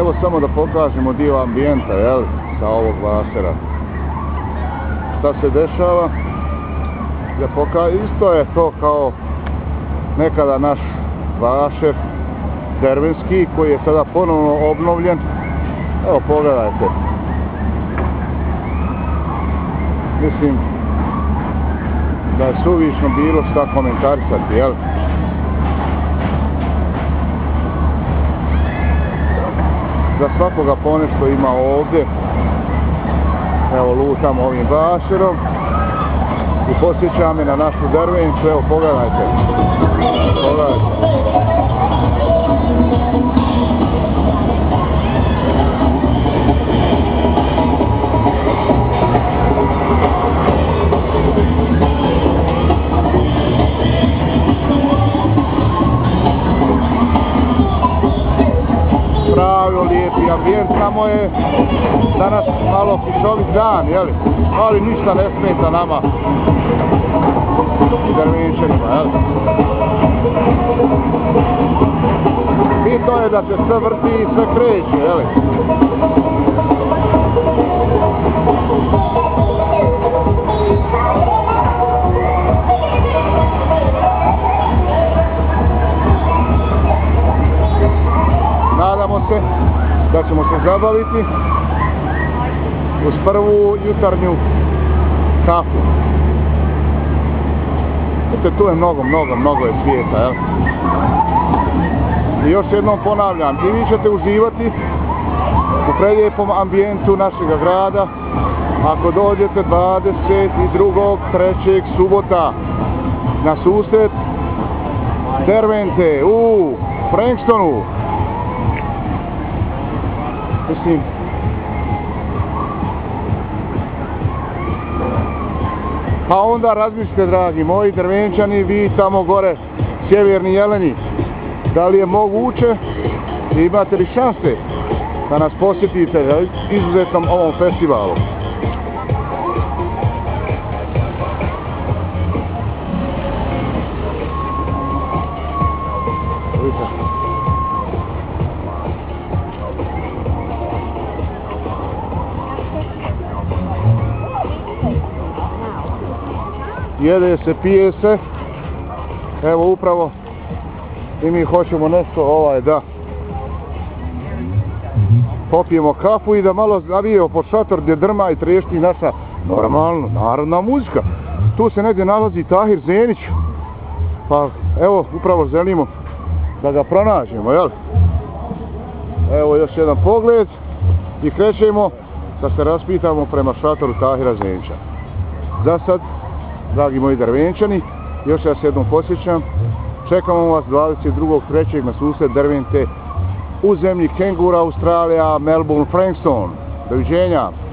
Evo samo da pokažemo dio ambijenta, jel, sa ovog vasera. Šta se dešava? Da poka... Isto je to kao nekada naš vašer dervenski koji je sada ponovno obnovljen. Evo pogledajte. Mislim da je suvišno bilo šta komentarisati, jel? Za svakoga ponešto ima ovdje. Evo lutam ovim vašerom i posjeća me na našu drvenču. Evo pogledajte. Pogledajte. Lijepi ambijent, samo je danas malo kišovit dan, jeli? Ali ništa ne smeta nama i drvenčanima, jel? Bitno je da se sve vrti i sve kreće, jeli? Da ćemo se zabaviti uz prvu jutarnju kafu. Vidite, tu je mnogo, mnogo, mnogo je svijeta, jel? I još jednom ponavljam, i vi ćete uživati u prelijepom ambijentu našega grada ako dođete 22. 3. subota na susret Dervente u Frankstonu. Mislim, Pa onda razmislite, dragi moji drvenčani, vi tamo gore, sjeverni jeleni, da li je moguće i imate li šanse da nas posjetite izuzetnom ovom festivalu. Jede se, pije se. Evo upravo i mi hoćemo nešto ovaj da popijemo kafu i da malo zavijemo po šator gdje drma i trešti naša normalno, narodna muzika. Tu se negdje nalazi Tahir Zenić. Pa evo upravo želimo da ga pronađemo, jel? Evo još jedan pogled i krećemo da se raspitamo prema šatoru Tahira Zenića. Za sad dragi moji drvenčani, još ja se jednom posjećam, čekamo vas 22.3. na susret drvente u zemlji Kengura, Australija, Melbourne, Frankston. Doviđenja!